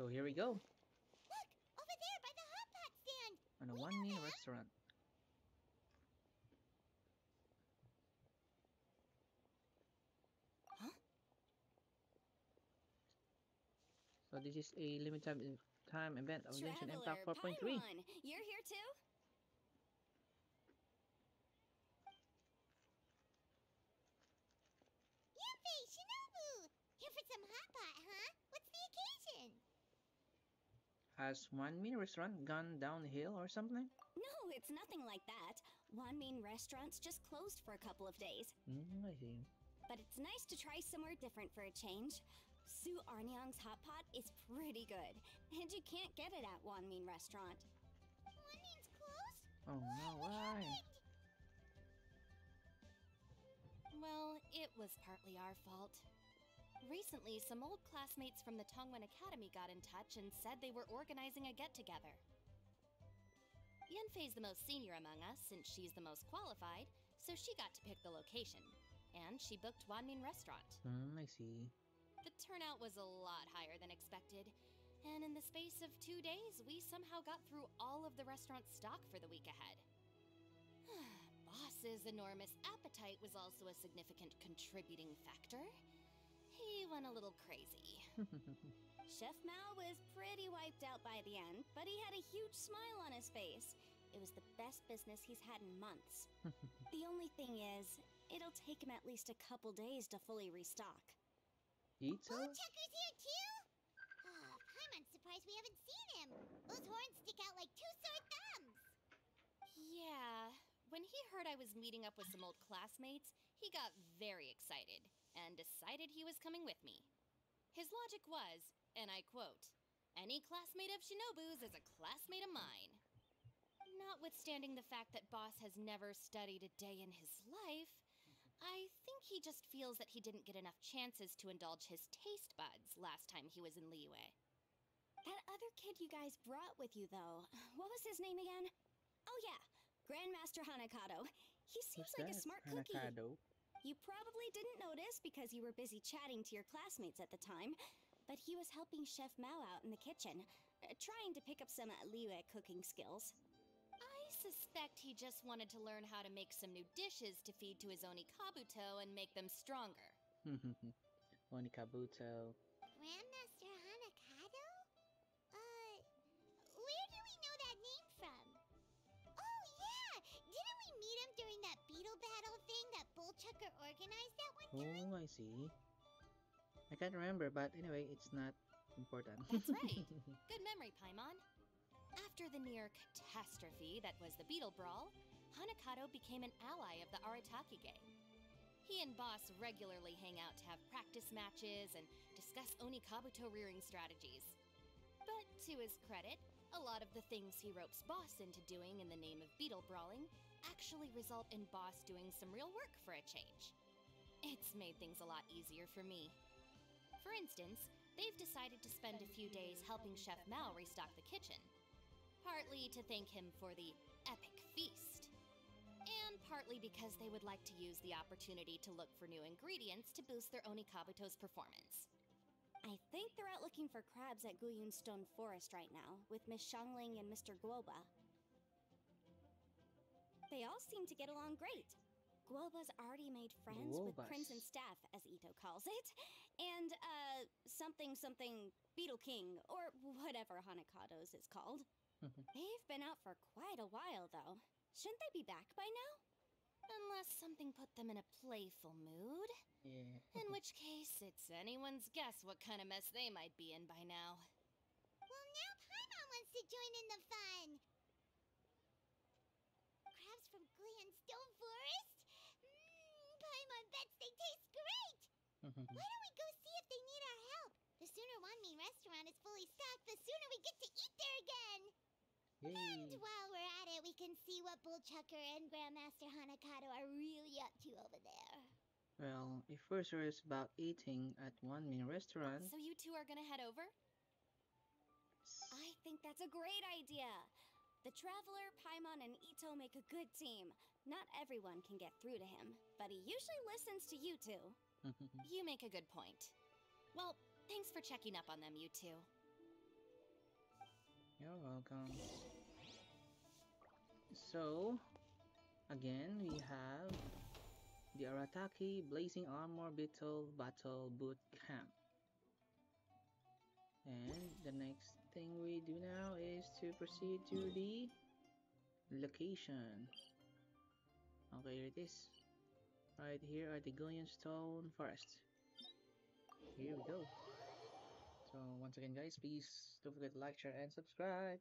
So here we go Look, over there by the hot pot stand. on a We Wanmin restaurant. Huh? So this is a limited time, time event of Traveler, Impact 4.3. You're here too? Yanfei, Shinobu! Here for some hot pot, huh? What's the occasion? Has Wanmin restaurant gone downhill or something? No, it's nothing like that. Wanmin restaurant's just closed for a couple of days. Mm, I see. But it's nice to try somewhere different for a change. Su Arnyang's hot pot is pretty good, and you can't get it at Wanmin restaurant. One means closed? Oh no, why? Well, it was partly our fault. Recently, some old classmates from the Tongwen Academy got in touch and said they were organizing a get together. Yanfei's the most senior among us since she's the most qualified, so she got to pick the location. And she booked Wanmin Restaurant. Hmm, I see. The turnout was a lot higher than expected, and in the space of two days, we somehow got through all of the restaurant's stock for the week ahead. Boss's enormous appetite was also a significant contributing factor. He went a little crazy. Chef Mao was pretty wiped out by the end, but he had a huge smile on his face. It was the best business he's had in months. the only thing is, it'll take him at least a couple days to fully restock. Itto? Woodchucker's here too? Oh, Paimon's surprised we haven't seen him. Those horns stick out like two sore thumbs. Yeah, when he heard I was meeting up with some old classmates, he got very excited and decided he was coming with me. His logic was, and I quote, Any classmate of Shinobu's is a classmate of mine. Notwithstanding the fact that Boss has never studied a day in his life, I think he just feels that he didn't get enough chances to indulge his taste buds last time he was in Liyue. That other kid you guys brought with you, though, what was his name again? Oh, yeah, Grandmaster Hanakado. He seems What's like a that? smart cookie. Hanakado? You probably didn't notice because you were busy chatting to your classmates at the time, but he was helping Chef Mao out in the kitchen, uh, trying to pick up some uh, Liyue cooking skills. I suspect he just wanted to learn how to make some new dishes to feed to his Oni Kabuto and make them stronger. Onikabuto. Grandmaster Hanakado? Uh, where do we know that name from? Oh, yeah! Didn't we meet him during that beetle battle organized that one time? Oh, I see. I can't remember, but anyway, it's not important. That's right. Good memory, Paimon. After the near catastrophe that was the Beetle Brawl, Hanakato became an ally of the Arataki gang. He and Boss regularly hang out to have practice matches and discuss Onikabuto rearing strategies. But to his credit, a lot of the things he ropes Boss into doing in the name of beetle brawling actually result in Boss doing some real work for a change. It's made things a lot easier for me. For instance, they've decided to spend a few days helping Chef Mao restock the kitchen. Partly to thank him for the epic feast, and partly because they would like to use the opportunity to look for new ingredients to boost their Onikabuto's performance. I think they're out looking for crabs at Guyun Stone Forest right now, with Miss Xiangling and Mr. Guoba. They all seem to get along great. Guoba's already made friends with Guobas. Crimson Staff, as Itto calls it, and, uh, something something Beetle King, or whatever Hanakado's is called. They've been out for quite a while, though. Shouldn't they be back by now? Unless something put them in a playful mood, yeah. in which case it's anyone's guess what kind of mess they might be in by now. Well, now Paimon wants to join in the fun. Crabs from Guyun Stone Forest? Mmm, Paimon bets they taste great. Mm-hmm. Why don't we go see if they need our help? The sooner Wanmin restaurant is fully stocked, the sooner we get to eat there again. Yay! And while we're at it, we can see what Bullchucker and Grandmaster Hanakato are really up to over there. Well, if we're serious about eating at Wanmin restaurant, So you two are gonna head over? I think that's a great idea. The Traveler, Paimon, and Itto make a good team. Not everyone can get through to him, but he usually listens to you two. Mm-hmm. You make a good point. Well, thanks for checking up on them, you two. You're welcome. So, again, we have the Arataki Blazing Armor Beetle Battle Boot Camp. And the next thing we do now is to proceed to the location. Okay, here it is. Right here are the Guyun Stone Forest. Here we go. So once again guys, please don't forget to like, share, and subscribe.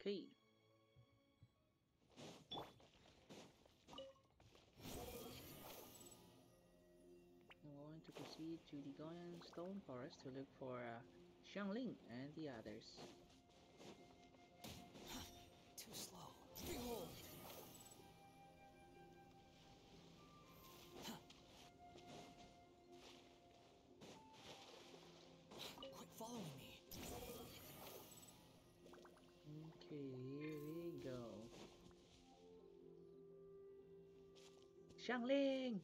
Okay. I'm going to proceed to the Guyun Stone Forest to look for uh, Xiangling and the others. Too slow. Behold! Xiangling!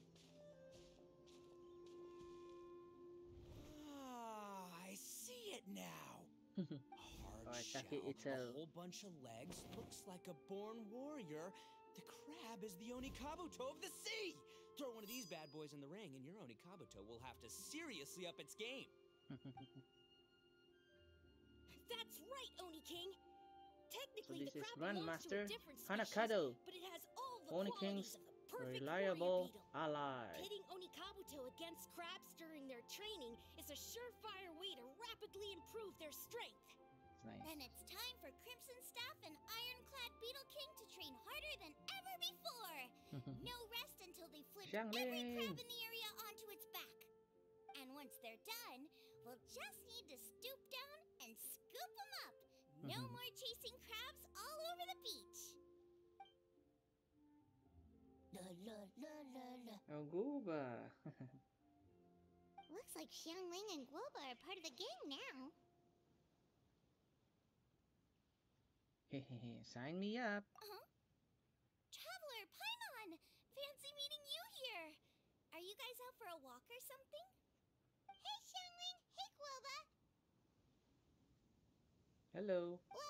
Ah, I see it now. Hard Alright, shell, Taki, it's a a- whole bunch of legs, looks like a born warrior. The crab is the Onikabuto of the sea. Throw one of these bad boys in the ring, and your Onikabuto will have to seriously up its game. That's right, Oni King. Technically, this the is crab belongs to Grandmaster a different species, Hanakado, but it has all the Oni qualities King's of the perfect reliable ally. Pitting Onikabuto against crabs during their training is a surefire way to rapidly improve their strength. Nice. Then it's time for Crimson Staff and Ironclad Beetle King to train harder than ever before. No rest until they flip every crab in the area onto its back. And once they're done, we'll just need to stoop down and scoop them up. No Mhm. more chasing crabs La la la la la. oh, Guoba! Looks like Xiangling and Guoba are part of the gang now. Hehehe, sign me up. Uh-huh. Traveler, Paimon! Fancy meeting you here. Are you guys out for a walk or something? Hey, Xiangling. Hey, Guoba. Hello. Well,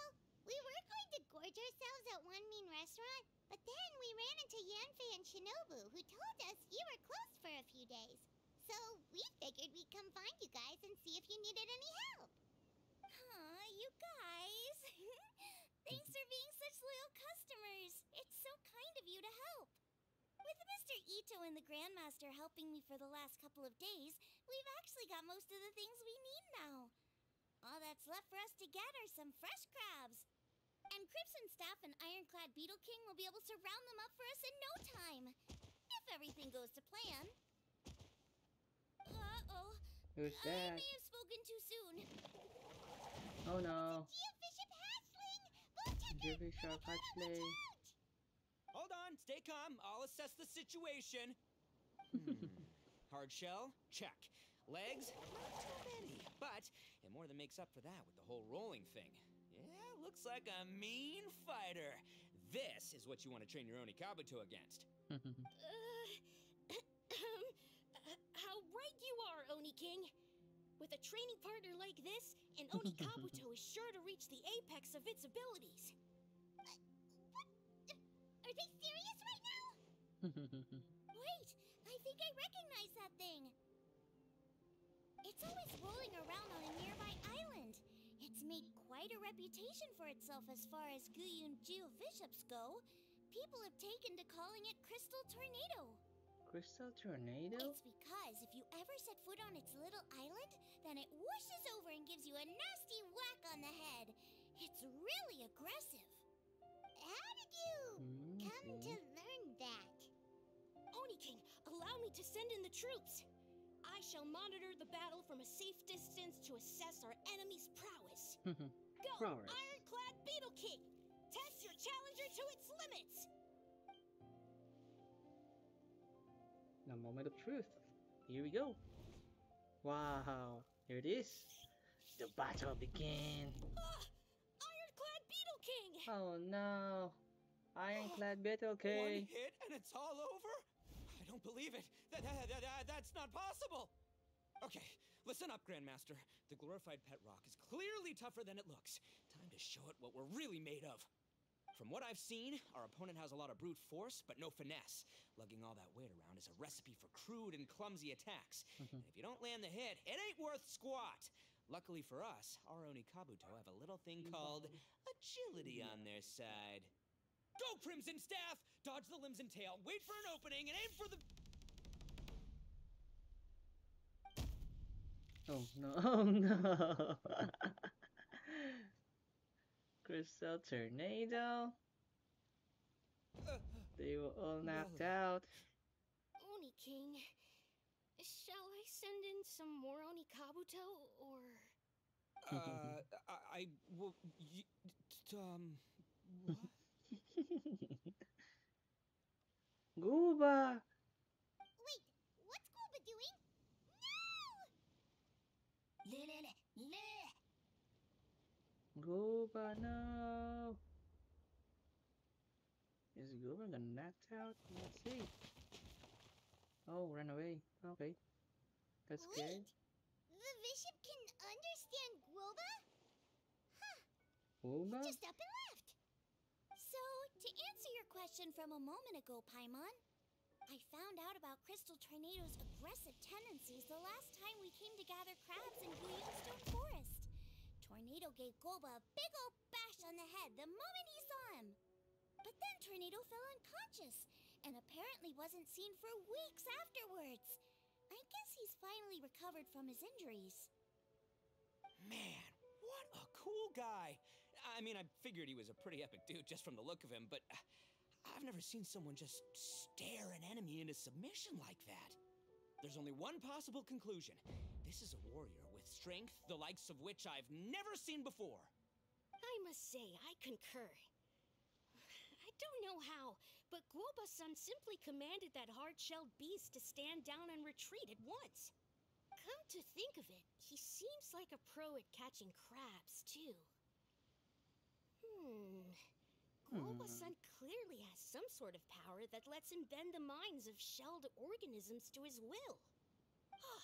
going to gorge ourselves at Wanmin Restaurant, but then we ran into Yanfei and Shinobu, who told us you were closed for a few days. So we figured we'd come find you guys and see if you needed any help. Aw, you guys. Thanks for being such loyal customers. It's so kind of you to help. With Mr. Itto and the Grandmaster helping me for the last couple of days, we've actually got most of the things we need now. All that's left for us to get are some fresh crabs. And Crimson Staff and Ironclad Beetle King will be able to round them up for us in no time. If everything goes to plan. Uh-oh. Who's that? I may have spoken too soon. Oh no. Geovishap Hatchling! Bullchucker! Geovishap Hatchling. Hold on, stay calm. I'll assess the situation. Hmm. Hard shell? Check. Legs? Not too many. But it more than makes up for that with the whole rolling thing. Yeah, looks like a mean fighter. This is what you want to train your Onikabuto against. Uh, uh, how right you are, Oni King. With a training partner like this, an Onikabuto is sure to reach the apex of its abilities. Are they serious right now? Wait, I think I recognize that thing. It's always rolling around on a nearby island. It's made quite a reputation for itself as far as Guyun Geovishaps go. People have taken to calling it Crystal Tornado. Crystal Tornado? It's because if you ever set foot on its little island, then it whooshes over and gives you a nasty whack on the head. It's really aggressive. How did you Hmm, come to learn that? Oni King, allow me to send in the troops. I shall monitor the battle from a safe distance to assess our enemy's prowess. Go, Prowess. Ironclad Beetle King! Test your challenger to its limits! the moment of truth. Here we go. Wow. Here it is. The battle begin. Ah! Ironclad Beetle King! Oh no. Ironclad Battle One King. hit and it's all over? I don't believe it. That, that, that, that- that's not possible. Okay, Listen up, Grandmaster. The glorified pet rock is clearly tougher than it looks. Time to show it what we're really made of. From what I've seen, our opponent has a lot of brute force, but no finesse. Lugging all that weight around is a recipe for crude and clumsy attacks. Mm-hmm. and if you don't land the hit, it ain't worth squat. Luckily for us, our Oni Kabuto have a little thing called agility on their side. Go, Crimson Staff! Dodge the limbs and tail, wait for an opening, and aim for the. Oh no, oh no. Crystal Tornado. They were all knocked out. Oni King, shall I send in some more Oni Kabuto, or... Uh, I, I well, y- t- um, what? Guoba! Wait, what's Guoba doing? No! Guoba, no! Is Guoba gonna knocked out? Let's see. Oh, ran away. Okay. That's Wait, good. the bishop can understand Guoba? Gooba? Just up and left. So, to answer your question from a moment ago, Paimon, I found out about Crystal Tornado's aggressive tendencies the last time we came to gather crabs in Gleamstone Forest. Tornado gave Guoba a big old bash on the head the moment he saw him. But then Tornado fell unconscious and apparently wasn't seen for weeks afterwards. I guess he's finally recovered from his injuries. Man, what a cool guy! I mean, I figured he was a pretty epic dude just from the look of him, but uh, I've never seen someone just stare an enemy into submission like that. There's only one possible conclusion. This is a warrior with strength the likes of which I've never seen before. I must say, I concur. I don't know how, but Guoba-san simply commanded that hard-shelled beast to stand down and retreat at once. Come to think of it, he seems like a pro at catching crabs, too. Hmm. Guoba-san clearly has some sort of power that lets him bend the minds of shelled organisms to his will. Ah,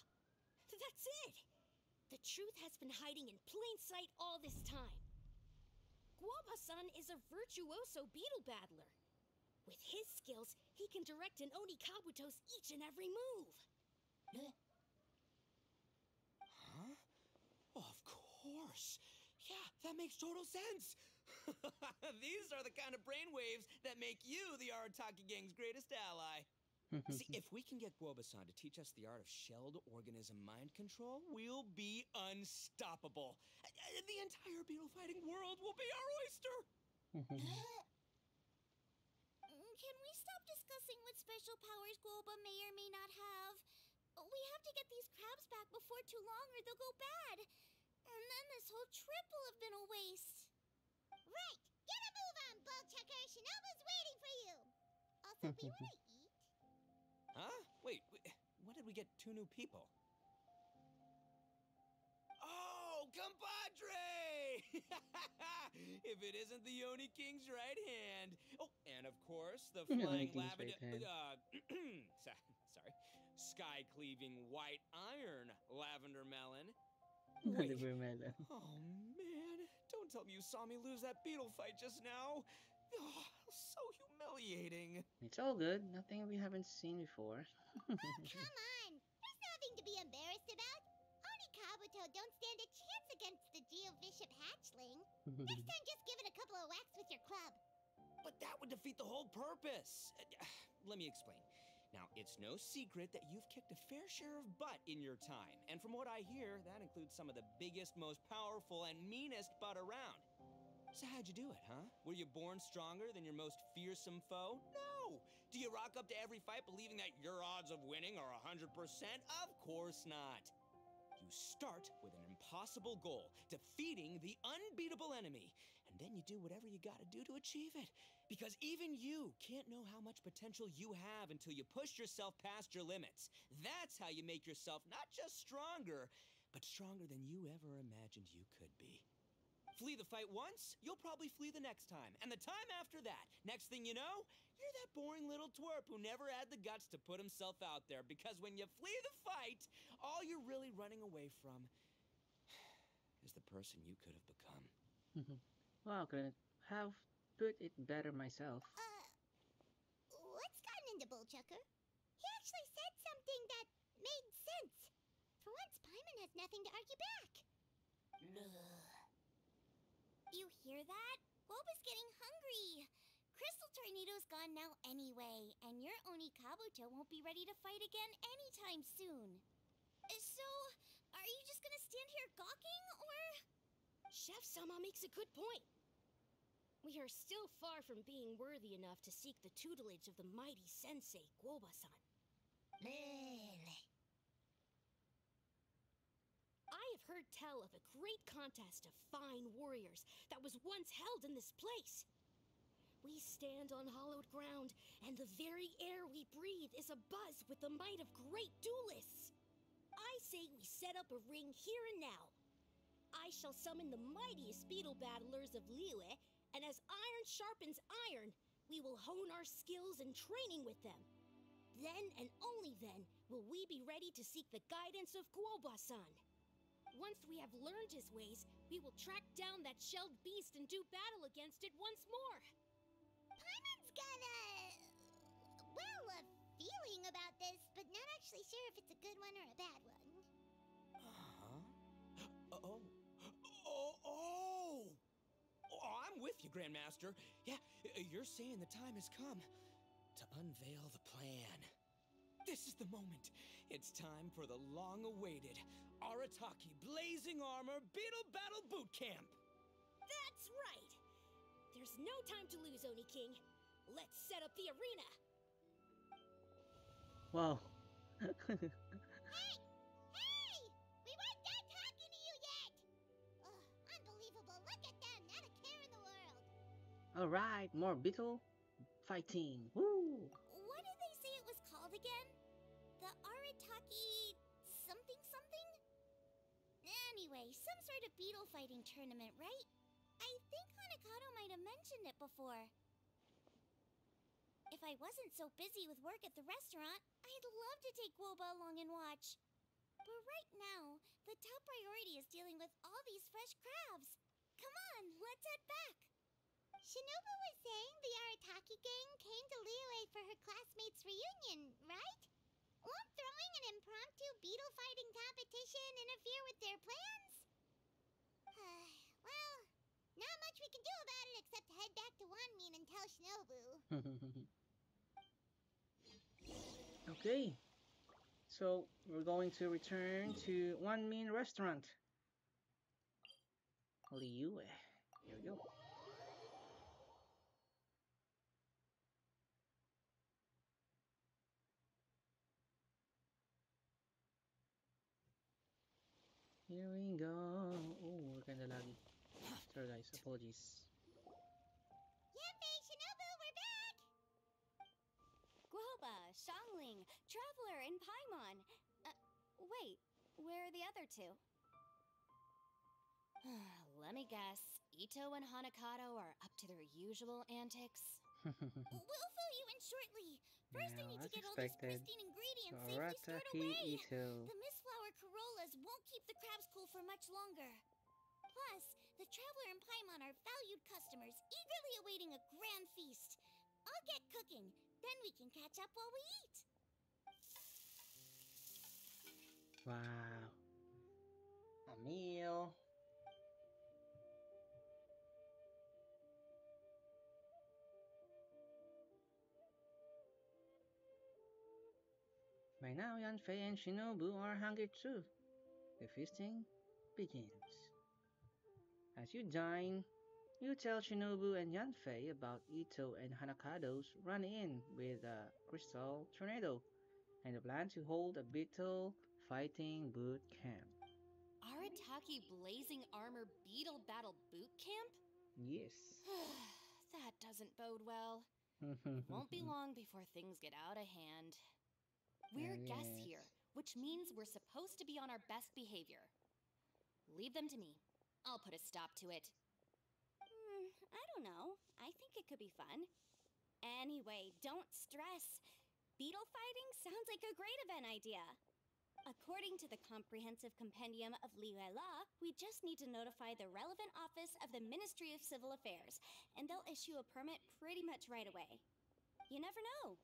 that's it! The truth has been hiding in plain sight all this time. Guoba-san is a virtuoso beetle battler. With his skills, he can direct an Oni Kabuto's each and every move. Huh? Of course. Yeah, that makes total sense. These are the kind of brainwaves that make you the Arataki gang's greatest ally. See, if we can get Guoba-san to teach us the art of shelled organism mind control, we'll be unstoppable. The entire beetle fighting world will be our oyster. Can we stop discussing what special powers Guoba may or may not have? We have to get these crabs back before too long or they'll go bad. And then this whole trip will have been a waste. Right! Get a move on, Bullchucker! Shinobu's waiting for you! Also, we wanna eat? Huh? Wait, wait, when did we get two new people? Oh, compadre! if it isn't the Oni King's right hand. Oh, and of course, the flying lavender. right. Uh, sorry. Sky cleaving white iron lavender melon. Wait. Oliver Melon. Oh, man. Don't tell me you saw me lose that beetle fight just now. Oh, so humiliating. It's all good. Nothing we haven't seen before. Oh, come on! There's nothing to be embarrassed about. Oni Kabuto don't stand a chance against the Geovishap hatchling. Next time, just give it a couple of whacks with your club. But that would defeat the whole purpose. Uh, Let me explain. Now, it's no secret that you've kicked a fair share of butt in your time. And from what I hear, that includes some of the biggest, most powerful, and meanest butt around. So, how'd you do it, huh? Were you born stronger than your most fearsome foe? No! Do you rock up to every fight believing that your odds of winning are 100%? Of course not. You start with an impossible goal, defeating the unbeatable enemy, and then you do whatever you gotta do to achieve it. Because even you can't know how much potential you have until you push yourself past your limits. That's how you make yourself not just stronger, but stronger than you ever imagined you could be. Flee the fight once, you'll probably flee the next time, and the time after that. Next thing you know, you're that boring little twerp who never had the guts to put himself out there because when you flee the fight, all you're really running away from is the person you could have become. Mm-hmm. wow, couldn't have put it better myself. Uh, what's gotten into Bullchucker? He actually said something that made sense. For once, Paimon has nothing to argue back. You hear that? Boba's getting hungry. Crystal Tornado's gone now anyway, and your Oni Kabuto won't be ready to fight again anytime soon. Uh, So, are you just gonna stand here gawking, or? Chef Sama makes a good point. We are still far from being worthy enough to seek the tutelage of the mighty sensei, Guoba-san. I have heard tell of a great contest of fine warriors that was once held in this place. We stand on hallowed ground, and the very air we breathe is abuzz with the might of great duelists. I say we set up a ring here and now. I shall summon the mightiest beetle battlers of Liyue, and as iron sharpens iron, we will hone our skills and training with them. Then and only then will we be ready to seek the guidance of Guoba-san. Once we have learned his ways, we will track down that shelled beast and do battle against it once more. Paimon's got a. well, a feeling about this, but not actually sure if it's a good one or a bad one. Huh? Oh. Oh, oh! Oh, I'm with you, Grandmaster. Yeah, you're saying the time has come to unveil the plan. This is the moment. It's time for the long awaited Arataki Blazing Armor Beetle Battle Boot Camp. That's right! There's no time to lose, Oni King. Let's set up the arena. Wow. Alright, more beetle fighting. Woo! What did they say it was called again? The Arataki something something? Anyway, some sort of beetle fighting tournament, right? I think Hanakato might have mentioned it before. If I wasn't so busy with work at the restaurant, I'd love to take Guoba along and watch. But right now, the top priority is dealing with all these fresh crabs. Come on, let's head back. Shinobu was saying the Arataki gang came to Liyue for her classmates' reunion, right? Won't throwing an impromptu beetle fighting competition interfere with their plans? well, not much we can do about it except head back to Wanmin and tell Shinobu. okay. So we're going to return to Wanmin Restaurant. Liyue. Here we go. Here we go. Oh, we're kinda laggy. Sorry guys, apologies. Yanfei, Shinobu, we're back! Guoba, Xiangling, Traveler, and Paimon. Uh, wait, where are the other two? Let me guess. Itto and Hanakato are up to their usual antics. We'll fill you in shortly. First, I need to get all these pristine ingredients safely stored away. Itto. The Mistflower Corollas won't keep the crabs cool for much longer. Plus, the Traveler and Paimon are valued customers, eagerly awaiting a grand feast. I'll get cooking, then we can catch up while we eat. Wow. A meal. By now, Yanfei and Shinobu are hungry too. The feasting begins. As you dine, you tell Shinobu and Yanfei about Itto and Hanakado's run-in with a crystal tornado and the plan to hold a beetle fighting boot camp. Arataki Blazing Armor Beetle Battle Boot Camp? Yes. that doesn't bode well. It won't be long before things get out of hand. We're Oh, guests here, which means we're supposed to be on our best behavior. Leave them to me. I'll put a stop to it. Hmm, I don't know. I think it could be fun. Anyway, don't stress. Beetle fighting sounds like a great event idea. According to the Comprehensive Compendium of Liyue Law, we just need to notify the relevant office of the Ministry of Civil Affairs, and they'll issue a permit pretty much right away. You never know.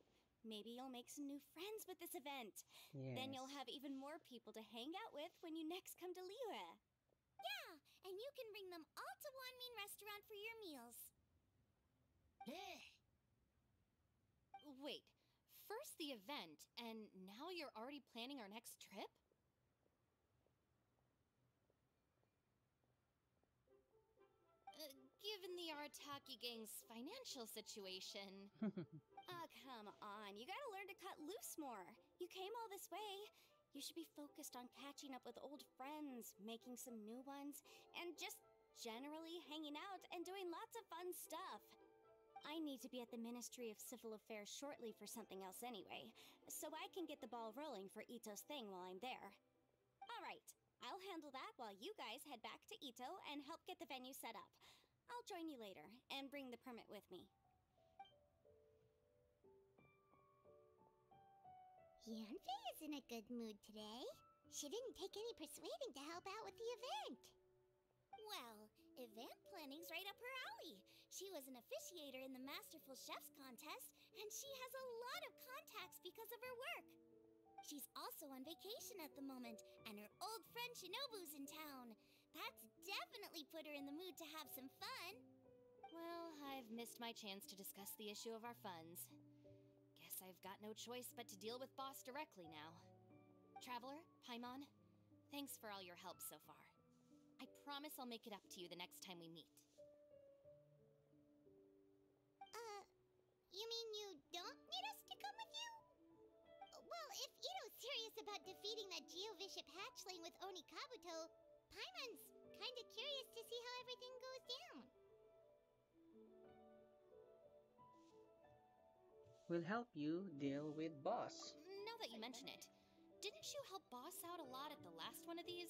Maybe you'll make some new friends with this event. Yes. Then you'll have even more people to hang out with when you next come to Liyue. Yeah, and you can bring them all to Wanmin Restaurant for your meals. Wait, first the event, and now you're already planning our next trip? Given the Arataki gang's financial situation, Oh, come on. You gotta learn to cut loose more. You came all this way. You should be focused on catching up with old friends, making some new ones, and just generally hanging out and doing lots of fun stuff. I need to be at the Ministry of Civil Affairs shortly for something else anyway, so I can get the ball rolling for Itto's thing while I'm there. All right, I'll handle that while you guys head back to Itto and help get the venue set up. I'll join you later and bring the permit with me. Yanfei is in a good mood today. She didn't take any persuading to help out with the event. Well, event planning's right up her alley. She was an officiator in the Masterful Chefs contest, and she has a lot of contacts because of her work. She's also on vacation at the moment, and her old friend Shinobu's in town. That's definitely put her in the mood to have some fun. well, I've missed my chance to discuss the issue of our funds. Guess I've got no choice but to deal with Boss directly now. Traveler, Paimon, thanks for all your help so far. I promise I'll make it up to you the next time we meet. Uh, you mean you don't need us to come with you? Well, if Itto's serious about defeating that Geovishap hatchling with Oni Kabuto, Paimon's kinda curious to see how everything goes down. We'll help you deal with boss. Now that you mention it, didn't you help Boss out a lot at the last one of these?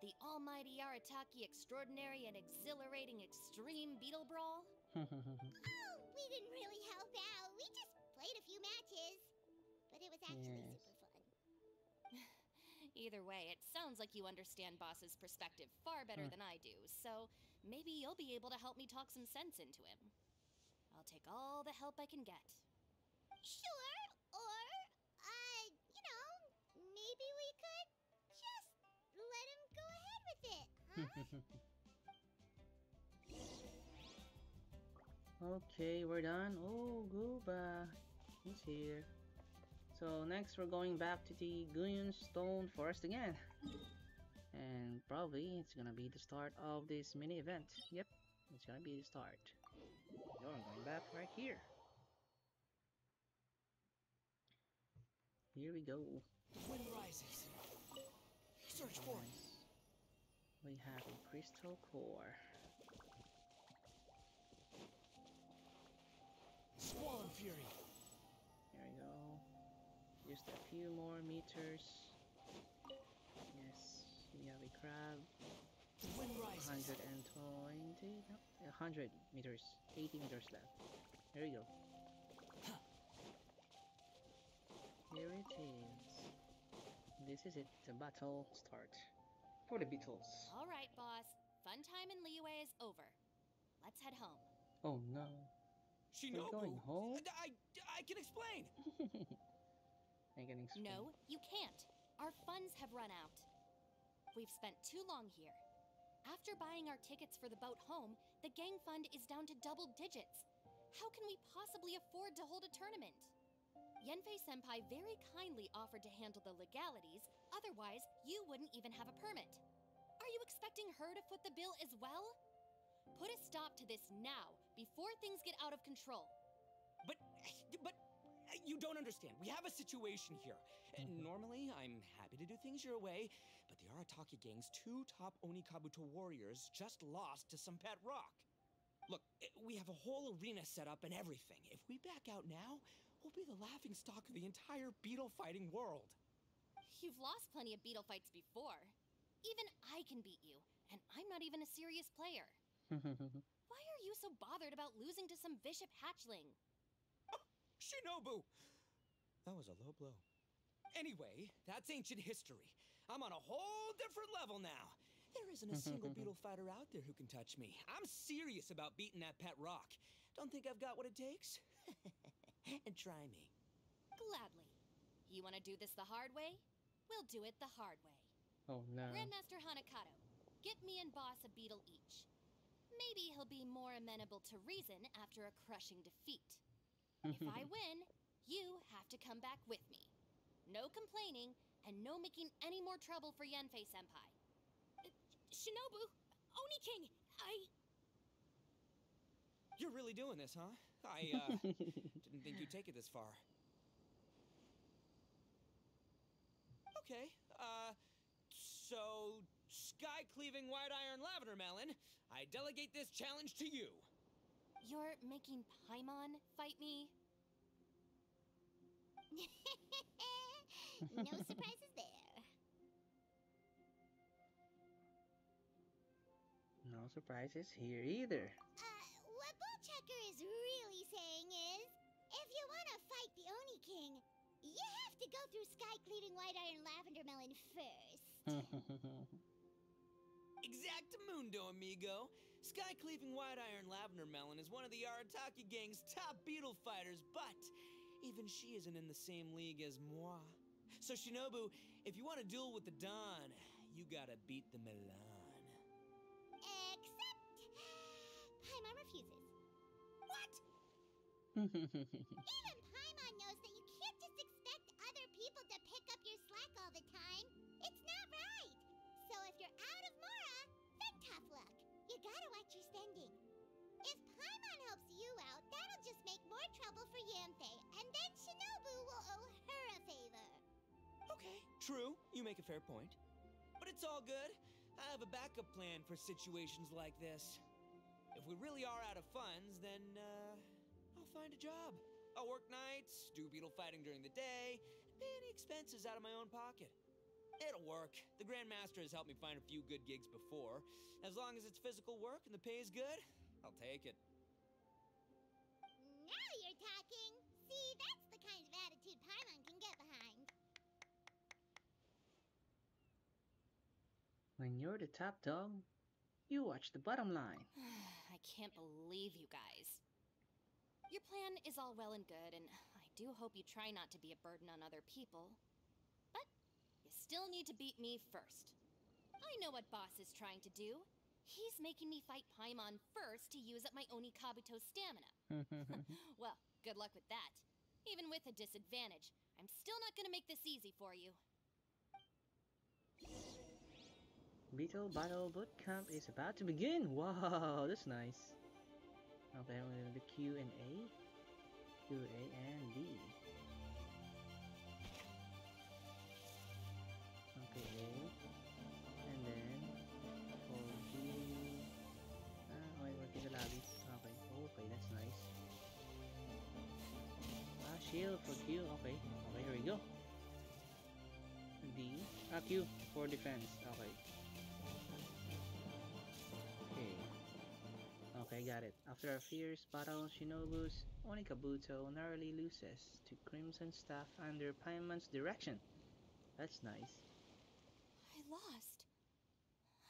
The almighty Arataki extraordinary and exhilarating extreme beetle brawl? Oh, we didn't really help out. We just played a few matches. But it was actually Yes. super fun. Either way, it sounds like you understand Boss's perspective far better Hmm. than I do, so maybe you'll be able to help me talk some sense into him. I'll take all the help I can get. Sure, or, uh, you know, maybe we could just let him go ahead with it, huh? okay, we're done. Oh, Guoba. He's here. So next we're going back to the Guyun Stone Forest again. And probably it's gonna be the start of this mini event. Yep, it's gonna be the start. So I'm going back right here. Here we go. Wind rises. Search for it. We have a crystal core. Squall Fury. Here we go. Just a few more meters. Yes, we have a crab. 120, no, 100 meters, 80 meters left. There you go. Here it is. This is it, the battle start. For the Beatles. All right, Boss. Fun time in Liyue is over. Let's head home. Oh no. Shinobu. going home? I, I can explain. I can explain. No, you can't. Our funds have run out. We've spent too long here. After buying our tickets for the boat home, the gang fund is down to double digits. How can we possibly afford to hold a tournament? Yanfei Senpai very kindly offered to handle the legalities, otherwise, you wouldn't even have a permit. Are you expecting her to foot the bill as well? Put a stop to this now, before things get out of control. But, but, you don't understand. We have a situation here. And Mhm. Normally, I'm happy to do things your way, but the Arataki gang's two top Onikabuto warriors just lost to some pet rock. Look, eh, we have a whole arena set up and everything. If we back out now, we'll be the laughing stock of the entire beetle fighting world. You've lost plenty of beetle fights before. Even I can beat you, and I'm not even a serious player. Why are you so bothered about losing to some bishop hatchling? Shinobu! That was a low blow. Anyway, that's ancient history. I'm on a whole different level now. There isn't a single beetle fighter out there who can touch me. I'm serious about beating that pet rock. Don't think I've got what it takes? and try me. Gladly. You want to do this the hard way? We'll do it the hard way. Oh no. Grandmaster Hanakato, get me and Boss a beetle each. Maybe he'll be more amenable to reason after a crushing defeat. If I win, you have to come back with me. No complaining, and no making any more trouble for Yanfei Senpai. Shinobu, Oni King, I. You're really doing this, huh? I, uh, didn't think you'd take it this far. Okay, uh, so, Sky Cleaving White Iron Lavender Melon, I delegate this challenge to you. You're making Paimon fight me? no surprises there. No surprises here either. Uh, what Bullchucker is really saying is, if you want to fight the Oni King, you have to go through Sky Cleaving White Iron Lavender Melon first. Exactamundo, amigo. Sky Cleaving White Iron Lavender Melon is one of the Arataki gang's top beetle fighters, but even she isn't in the same league as moi. So, Shinobu, if you want to duel with the Don, you gotta beat the Milan. Except, Paimon refuses. What? Even Your spending. If Paimon helps you out, that'll just make more trouble for Yanfei, and then Shinobu will owe her a favor. Okay, true. You make a fair point. But it's all good. I have a backup plan for situations like this. If we really are out of funds, then, uh, I'll find a job. I'll work nights, do beetle fighting during the day, and pay any expenses out of my own pocket. It'll work. The Grandmaster has helped me find a few good gigs before. As long as it's physical work and the pay is good, I'll take it. Now you're talking. See, that's the kind of attitude Paimon can get behind. when you're the top dog, you watch the bottom line. I can't believe you guys. Your plan is all well and good, and I do hope you try not to be a burden on other people. But you still need to beat me first. I know what Boss is trying to do. He's making me fight Paimon first to use up my Oni Kabuto stamina. well, good luck with that. Even with a disadvantage, I'm still not gonna make this easy for you. Beetle Battle Boot Camp is about to begin. Wow, that's nice. Okay, I'm gonna do Q and A. Q, A, and B. Shield for Q. Okay, okay, here we go. D. Ah, Q for defense. Okay. Okay. Okay, got it. After a fierce battle, Shinobu's Onikabuto narrowly loses to Crimson Staff under Paimon's direction. That's nice. I lost.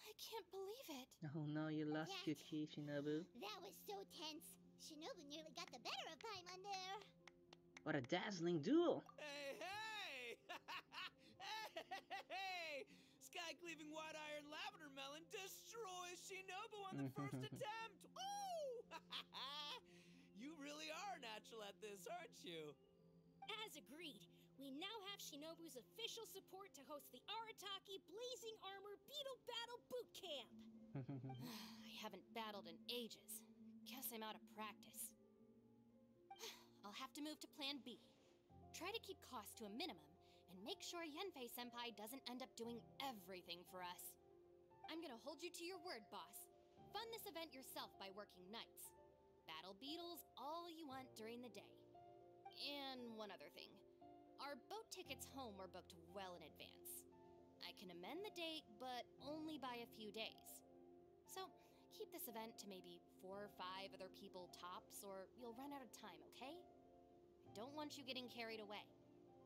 I can't believe it. Oh no, you lost That- your key, Shinobu. That was so tense. Shinobu nearly got the better of Paimon there. What a dazzling duel! Hey, hey! hey, hey! Sky Cleaving White Iron Lavender Melon destroys Shinobu on the first attempt! Ooh! you really are natural at this, aren't you? As agreed, we now have Shinobu's official support to host the Arataki Blazing Armor Beetle Battle Boot Camp. I haven't battled in ages. Guess I'm out of practice. I'll have to move to Plan B. Try to keep costs to a minimum and make sure Yanfei Senpai doesn't end up doing everything for us. I'm gonna hold you to your word, boss. Fund this event yourself by working nights. Battle beetles all you want during the day. And one other thing. Our boat tickets home were booked well in advance. I can amend the date, but only by a few days. So, keep this event to maybe four or five other people tops, or you'll run out of time, okay? Don't want you getting carried away.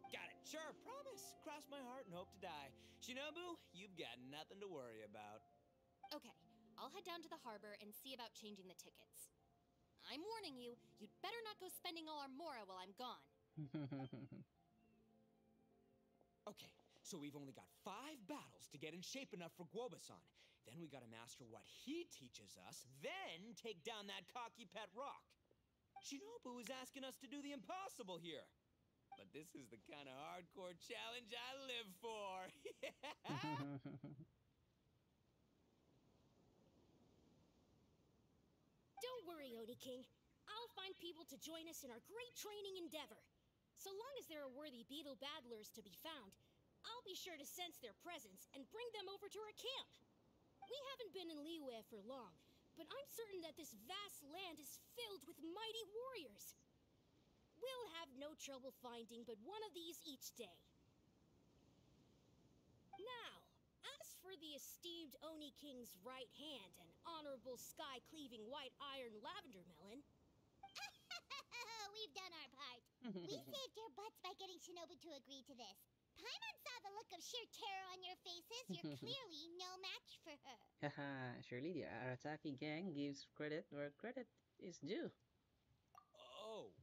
Got it. Sure, promise. Cross my heart and hope to die. Shinobu, you've got nothing to worry about. Okay, I'll head down to the harbor and see about changing the tickets. I'm warning you, you'd better not go spending all our mora while I'm gone. Okay, so we've only got five battles to get in shape enough for Guobasan. Then we gotta master what he teaches us, then take down that cocky pet rock. Shinobu is asking us to do the impossible here. But this is the kind of hardcore challenge I live for. Don't worry, Oni King. I'll find people to join us in our great training endeavor. So long as there are worthy beetle battlers to be found, I'll be sure to sense their presence and bring them over to our camp. We haven't been in Liyue for long, but I'm certain that this vast land is filled with mighty warriors. We'll have no trouble finding but one of these each day. Now, as for the esteemed Oni King's right hand and honorable sky-cleaving white iron lavender melon, We've done our part. We saved your butts by getting Shinobu to agree to this. Paimon saw the look of sheer terror on your faces. You're clearly no match for her. Haha, surely the Arataki gang gives credit where credit is due. oh,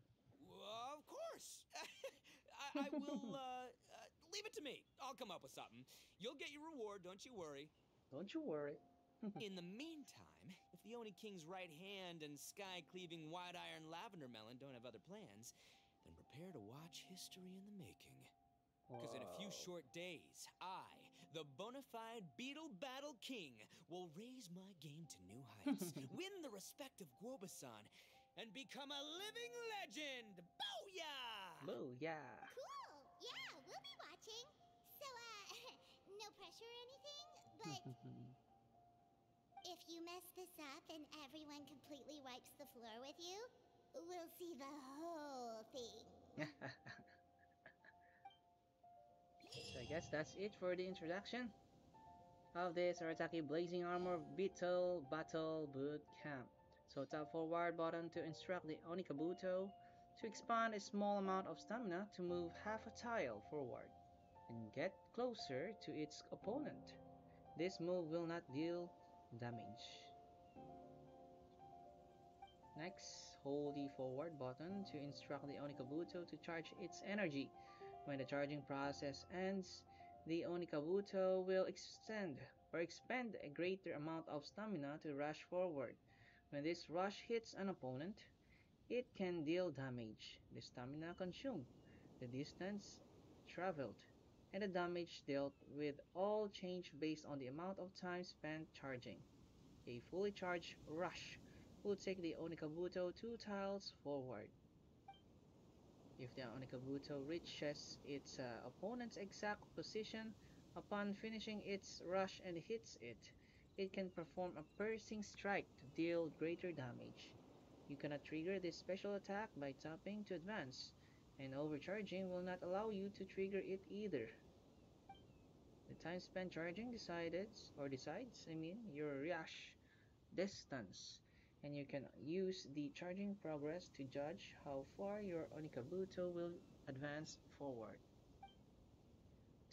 well, of course. I, I will, uh, uh, leave it to me. I'll come up with something. You'll get your reward, don't you worry. Don't you worry. In the meantime, if the Oni King's right hand and sky cleaving wide iron lavender melon don't have other plans, then prepare to watch history in the making. Because in a few short days, I, the bona fide Beetle Battle King, will raise my game to new heights, win the respect of Guobasan, and become a living legend! Booyah! Boo, yeah. Cool. Yeah, we'll be watching. So, uh, no pressure or anything, but if you mess this up and everyone completely wipes the floor with you, we'll see the whole thing. I guess that's it for the introduction of this Arataki Blazing Armor Beetle Battle Boot Camp. So tap forward button to instruct the Onikabuto to expand a small amount of stamina to move half a tile forward and get closer to its opponent. This move will not deal damage. Next, hold the forward button to instruct the Onikabuto to charge its energy. When the charging process ends, the Onikabuto will extend or expend a greater amount of stamina to rush forward. When this rush hits an opponent, it can deal damage. The stamina consumed, the distance traveled, and the damage dealt with all change based on the amount of time spent charging. A fully charged rush will take the Onikabuto two tiles forward. If the Onikabuto reaches its uh, opponent's exact position upon finishing its rush and hits it, it can perform a piercing strike to deal greater damage. You cannot trigger this special attack by tapping to advance, and overcharging will not allow you to trigger it either. The time spent charging decided or decides, I mean, your rush distance, and you can use the charging progress to judge how far your Onikabuto will advance forward.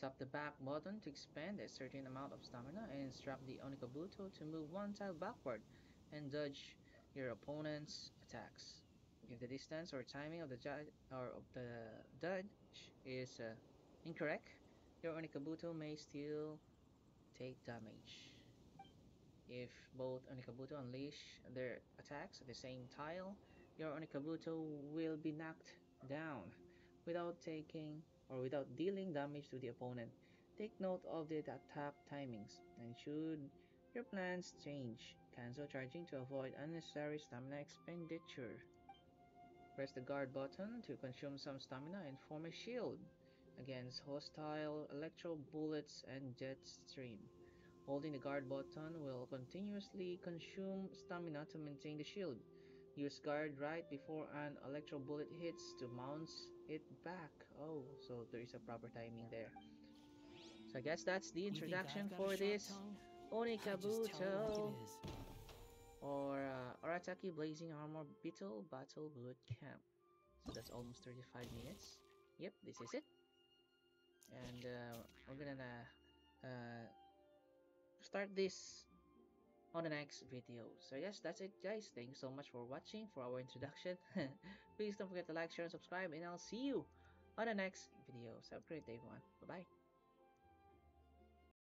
Tap the back button to expend a certain amount of stamina and instruct the Onikabuto to move one tile backward and dodge your opponent's attacks. If the distance or timing of the or of the dodge is uh, incorrect, your Onikabuto may still take damage. If both Onikabuto unleash their attacks at the same tile, your Onikabuto will be knocked down without taking or without dealing damage to the opponent. Take note of the attack timings, and should your plans change, cancel charging to avoid unnecessary stamina expenditure. Press the guard button to consume some stamina and form a shield against hostile electro bullets and jet stream. Holding the guard button will continuously consume stamina to maintain the shield. Use guard right before an electro bullet hits to mount it back. Oh, so there is a proper timing there. So I guess that's the You think I've introduction for this tongue? I just tell it like Onikabuto. or uh, Arataki Blazing Armor Beetle Battle Boot Camp. So that's almost 35 minutes. Yep, this is it. And uh, we're gonna uh, start this on the next video. So yes, that's it guys. Thank you so much for watching for our introduction. Please don't forget to like, share, and subscribe, and I'll see you on the next video. So have a great day everyone. Bye-bye.